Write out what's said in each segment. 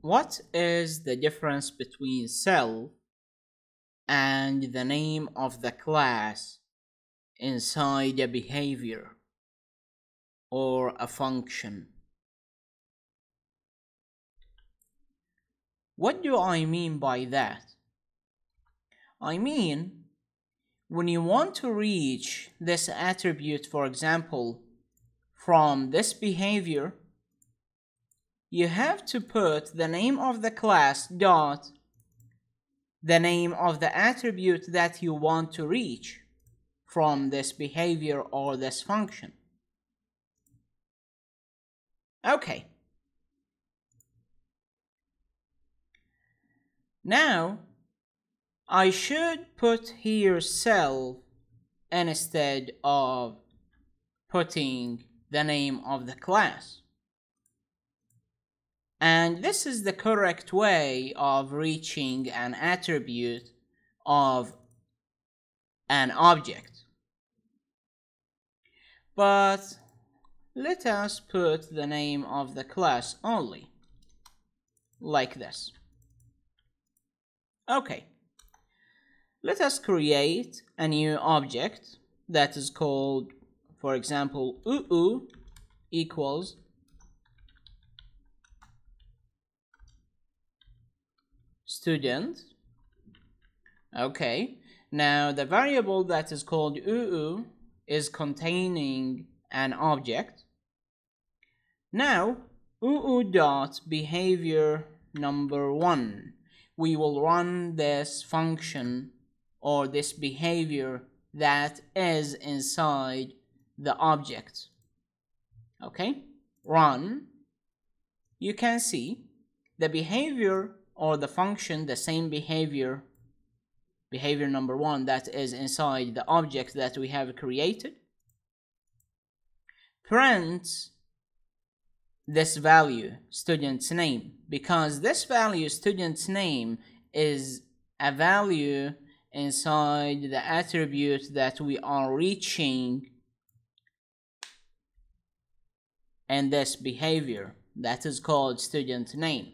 what is the difference between self and the name of the class inside a behavior or a function? What do I mean by that? I mean, when you want to reach this attribute, for example, from this behavior, you have to put the name of the class dot the name of the attribute that you want to reach from this behavior or this function. Okay. Now, I should put here self instead of putting the name of the class. And this is the correct way of reaching an attribute of an object. But let us put the name of the class only, like this. Okay, let us create a new object that is called, for example, oo equals student. Okay, now the variable that is called oo is containing an object. Now, oo dot behavior number one. We will run this function or this behavior that is inside the object. Okay, run. You can see the behavior or the function the same behavior behavior number one that is inside the object that we have created prints this value student's name. Because this value student's name is a value inside the attribute that we are reaching and this behavior that is called student name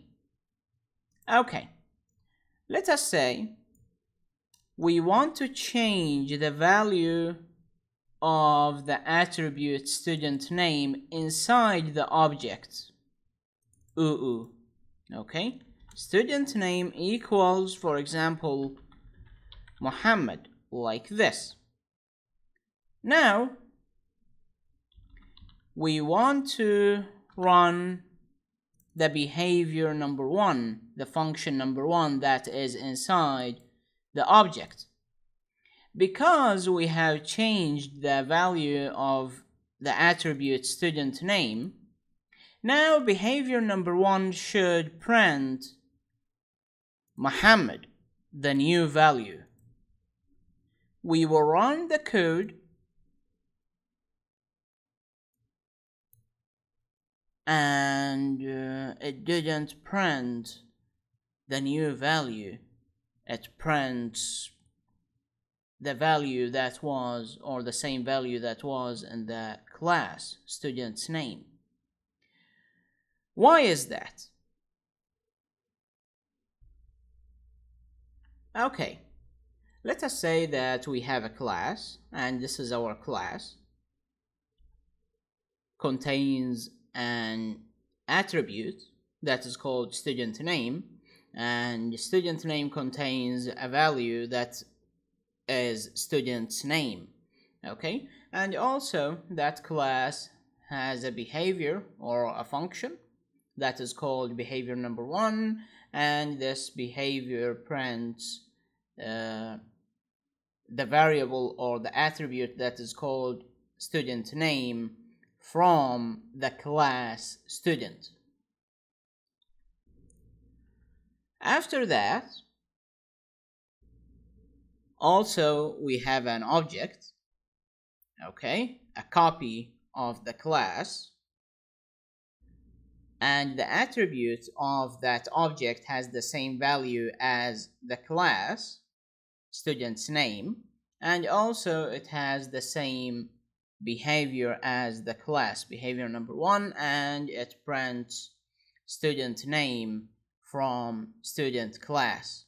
Okay, let us say we want to change the value of the attribute student name inside the object. Oo. Okay, student name equals, for example, Muhammad, like this. Now, we want to run the behavior number one, the function number one that is inside the object. Because we have changed the value of the attribute student name, now behavior number one should print Muhammad, the new value. We will run the code and uh, it didn't print the new value. It prints the value that was or the same value that was in the class student's name. Why is that? Okay. Let us say that we have a class and this is our class. Contains an attribute that is called student name and student name contains a value that is student's name okay? And also that class has a behavior or a function that is called behavior number one and this behavior prints uh, the variable or the attribute that is called student name from the class student. After that, also we have an object, okay, a copy of the class, and the attribute of that object has the same value as the class student's name, and also it has the same behavior as the class behavior number one and it prints student name from student class.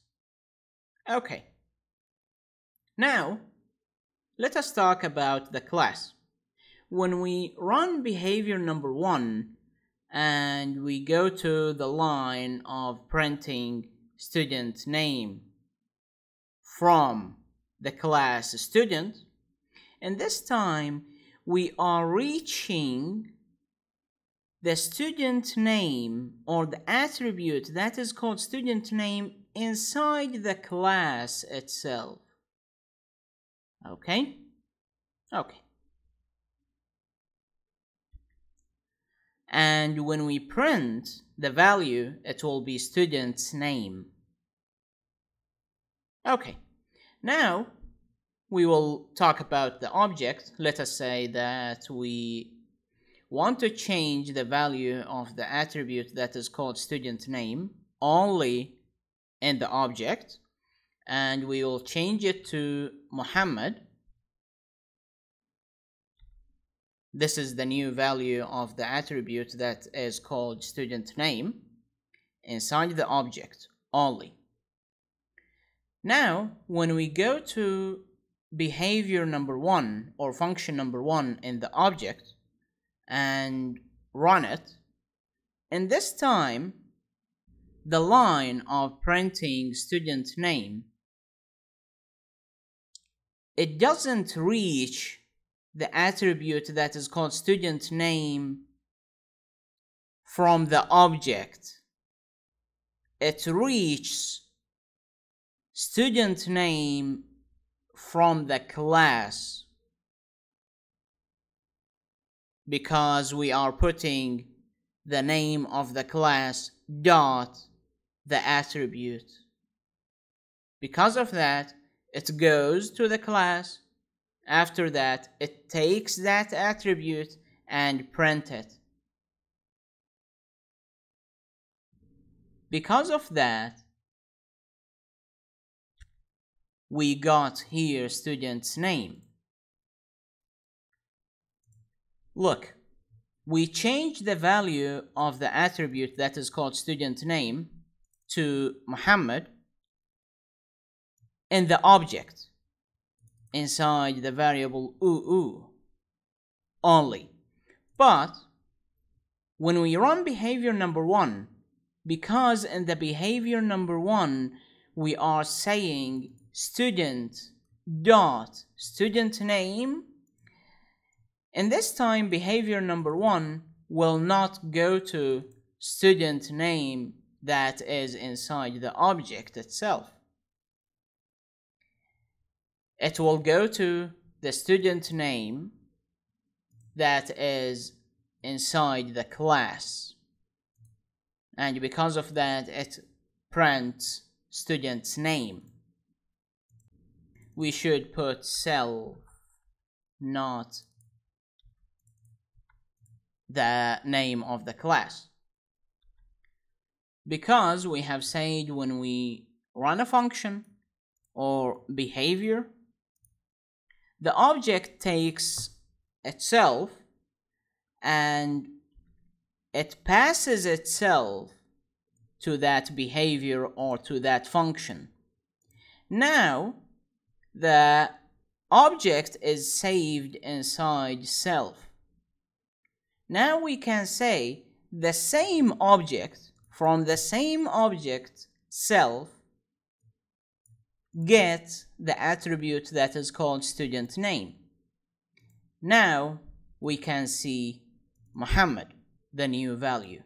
Okay. Now, let us talk about the class. When we run behavior number one and we go to the line of printing student name from the class student, and this time we are reaching the student name or the attribute that is called student name inside the class itself. Okay? Okay. And when we print the value, it will be student's name. Okay. Now, we will talk about the object. Let us say that we want to change the value of the attribute that is called student name only in the object and we will change it to Muhammad this is the new value of the attribute that is called student name inside the object only now when we go to behavior number one or function number one in the object and run it. And this time, the line of printing student name, it doesn't reach the attribute that is called student name from the object. It reaches student name from the class because we are putting the name of the class dot the attribute. Because of that, it goes to the class. After that, it takes that attribute and print it. Because of that, we got here student's name. Look, we change the value of the attribute that is called student name to Muhammad in the object inside the variable oo only. But when we run behavior number one, because in the behavior number one we are saying student dot student name and this time behavior number one will not go to student name that is inside the object itself. It will go to the student name that is inside the class. And because of that, it prints student's name. We should put self, not the name of the class. Because we have said when we run a function or behavior, the object takes itself and it passes itself to that behavior or to that function. Now, the object is saved inside self. Now we can say the same object from the same object self get the attribute that is called student name. Now we can see Muhammad, the new value.